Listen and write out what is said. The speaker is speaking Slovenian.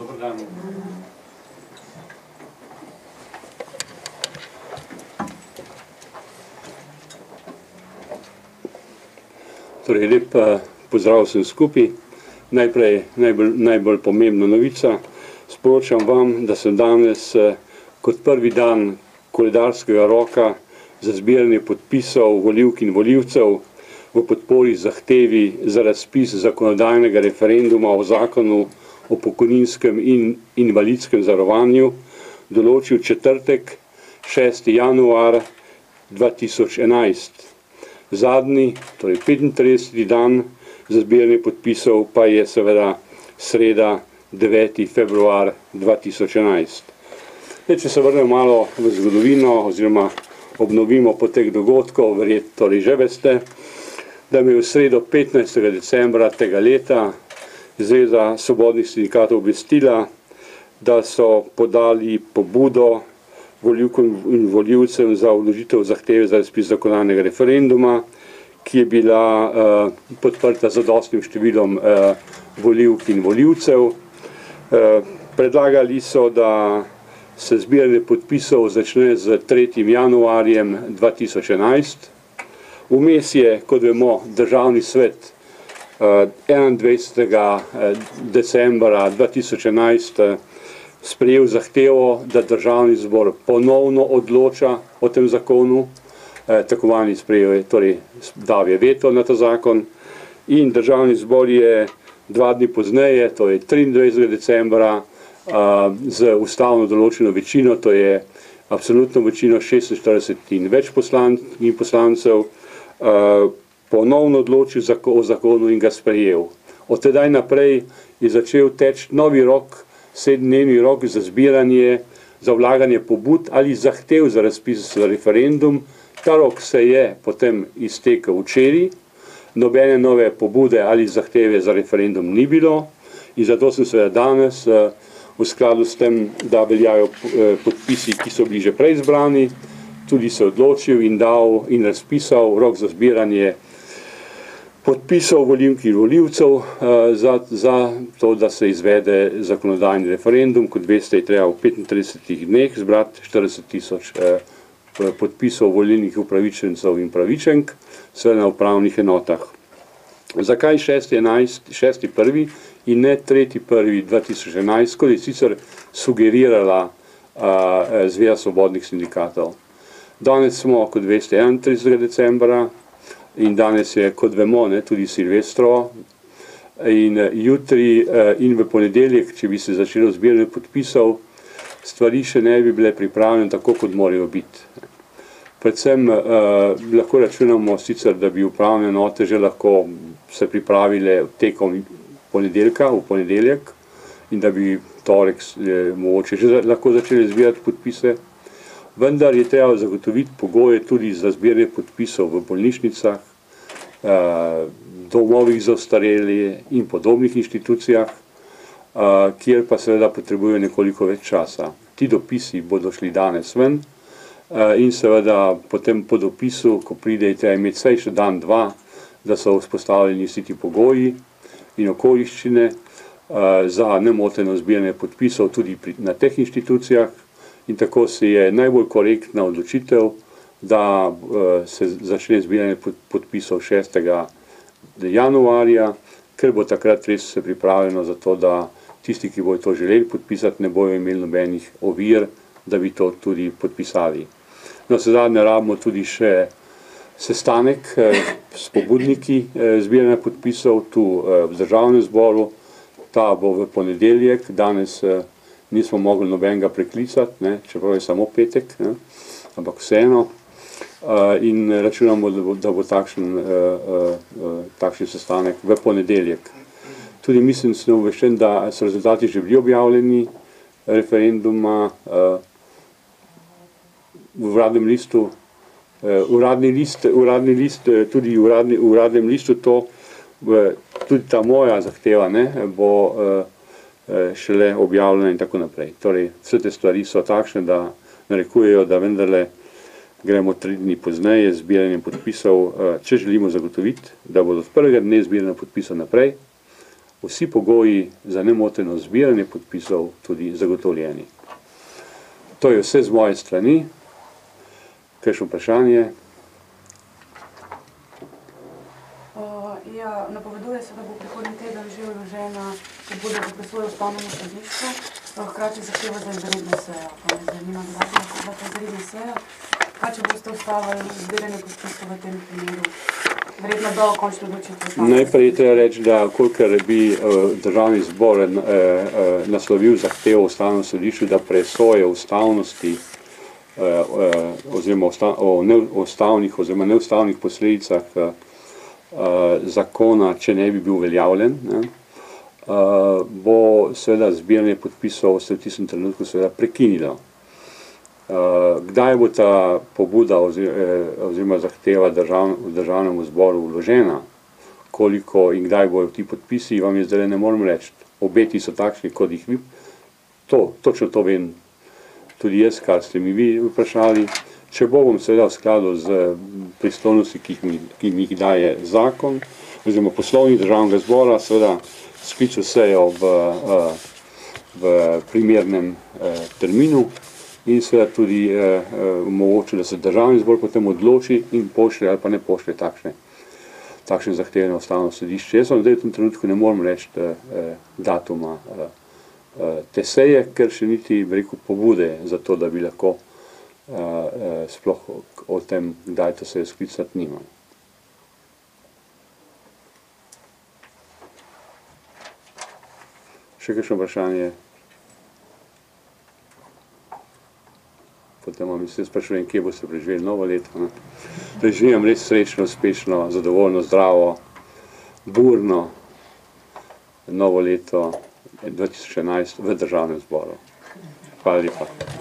Dobar dan. Torej, lep eh, pozdrav vsem skupaj. Najprej najbolj, najbolj pomembna novica. Sporočam vam, da sem danes eh, kot prvi dan koledarskega roka za zbiranje podpisov volivk in voljivcev v podpori zahtevi za razpis zakonodajnega referenduma o zakonu o pokojninskem in invalidskem zarovanju določil četrtek 6. januar 2011. Zadnji, torej 35. dan za zbiranje podpisov pa je seveda sreda 9. februar 2011. Zdaj, če se vrnemo malo v zgodovino oziroma obnovimo potek dogodkov, verjetno torej že veste, da mi je v sredo 15. decembra tega leta Zveza svobodnih sindikatov obvestila, da so podali pobudo voljivkom in voljivcem za vložitev zahteve za razpis zakonodajnega referenduma, ki je bila uh, podprta z zadostnim številom uh, voljivk in voljivcev. Uh, predlagali so, da se zbiranje podpisov začne z 3. januarjem 2011. Vmes je, kot vemo, državni svet 21. Eh, decembra 2011 eh, sprejel zahtevo, da državni zbor ponovno odloča o tem zakonu, eh, tako vani sprejel je, torej dal je veto na ta zakon in državni zbor je dva dni pozneje, to je 23. decembra, z ustavno določeno večino, to je absolutno večino 46 in več poslanc in poslancev, ponovno odločil o zakonu in ga sprejel. Od tedaj naprej je začel teči novi rok, sedmdnevni rok za zbiranje, za vlaganje pobud ali zahtev za razpis za referendum. Ta rok se je potem iztekel včeraj, nobene nove pobude ali zahteve za referendum ni bilo in zato sem seveda danes eh, v skladu s tem, da veljajo eh, podpisi, ki so bili že prej zbrani, tudi se odločil in dal in razpisal rok za zbiranje podpisov voljivk in voljivcev uh, za, za to, da se izvede zakonodajni referendum. Kot veste, je treba v 35 dneh zbrati 40 tisoč uh, podpisov volilnih upravičencev in pravičenk, sve na upravnih enotah. Zakaj 6.1. in ne 3.1.2011, kot je sicer sugerirala uh, Zveza svobodnih sindikatov. Danes smo, kot veste, 31. decembra, in danes je, kot vemo, ne, tudi Silvestro. In uh, jutri uh, in v ponedeljek, če bi se začelo zbiranje podpisov, stvari še ne bi bile pripravljene tako, kot morajo biti. Predvsem uh, lahko računamo sicer, da bi upravne note že lahko se pripravile tekom ponedeljka, v ponedeljek, in da bi torek eh, mogoče že lahko začeli zbirati podpise vendar je treba zagotoviti pogoje tudi za zbiranje podpisov v bolnišnicah, eh, domovih za ostareli in podobnih inštitucijah, eh, kjer pa seveda potrebujejo nekoliko več časa. Ti dopisi bodo šli danes ven eh, in seveda potem po dopisu, ko pride, je treba imeti vsaj še dan, dva, da so vzpostavljeni vsi ti pogoji in okoliščine za nemoteno zbiranje podpisov tudi na teh inštitucijah, in tako se je najbolj korektna odločitev, da uh, se začne zbiranje podpisov 6. januarja, ker bo takrat res se pripravljeno za to, da tisti, ki bojo to želeli podpisati, ne bojo imeli nobenih ovir, da bi to tudi podpisali. No, se zadnje rabimo tudi še sestanek eh, s pobudniki eh, zbiranja podpisov tu eh, v državnem zboru, ta bo v ponedeljek, danes eh, nismo mogli nobenega preklicati, ne, čeprav je samo petek, ne, ampak vseeno. Uh, in računamo, da bo, da bo takšen, uh, uh, takšen sestanek v ponedeljek. Tudi mislim, da sem obveščen, da so rezultati že bili objavljeni referenduma uh, v uradnem listu. Uh, uradni list, uradni list, tudi uradni, v uradnem listu to, uh, tudi ta moja zahteva, ne, bo uh, šele objavljena in tako naprej. Torej, vse te stvari so takšne, da narekujejo, da vendarle gremo tri dni pozneje z zbiranjem podpisov, eh, če želimo zagotoviti, da bodo od prvega dne zbiranja podpisov naprej, vsi pogoji za nemoteno zbiranje podpisov tudi zagotovljeni. To je vse z moje strani. Kakšno vprašanje? Uh, ja, napoveduje se, da bo prihodnji teden že vložena pobuda za presojo ustavnemu sodišču, uh, hkrati zahteva za izredno sejo. Pa me zanima, kdaj bo lahko ta izredna seja, kaj če boste ustavili zbiranje podpisov v tem primeru. Verjetno do končne odločitve. Najprej treba reči, da kolikor bi uh, državni zbor uh, uh, naslovil zahtevo ustavnemu sodišču, da presoje ustavnosti uh, uh, oziroma usta, o neustavnih oziroma neustavnih posledicah uh, zakona, če ne bi bil uveljavljen, ne, uh, bo seveda zbiranje podpisov se v tistem trenutku seveda prekinilo. Uh, kdaj bo ta pobuda oziroma zahteva držav, v državnemu zboru vložena, koliko in kdaj bojo ti podpisi, vam je zdaj ne morem reči. Obeti so takšni, kot jih vi. To, točno to vem tudi jaz, kar ste mi vi vprašali. Če bo bom seveda v skladu z pristojnosti, ki, ki mi jih daje zakon, oziroma poslovnik državnega zbora, seveda skličil sejo v, v primernem terminu in seveda tudi eh, omogočil, da se državni zbor potem odloči in pošlje ali pa ne pošlje takšne, takšne zahteve na ustavno sodišče. Jaz vam zdaj v tem trenutku ne morem reči eh, datuma eh, te seje, ker še niti rekel pobude za to, da bi lahko eh, eh, sploh o tem, kdaj to se je sklicati, nimam. Še kakšno vprašanje? potem vam se sprašujem, kje boste preživeli novo leto. Preživim res srečno, uspešno, zadovoljno, zdravo, burno novo leto 2011 v državnem zboru. Hvala lepa.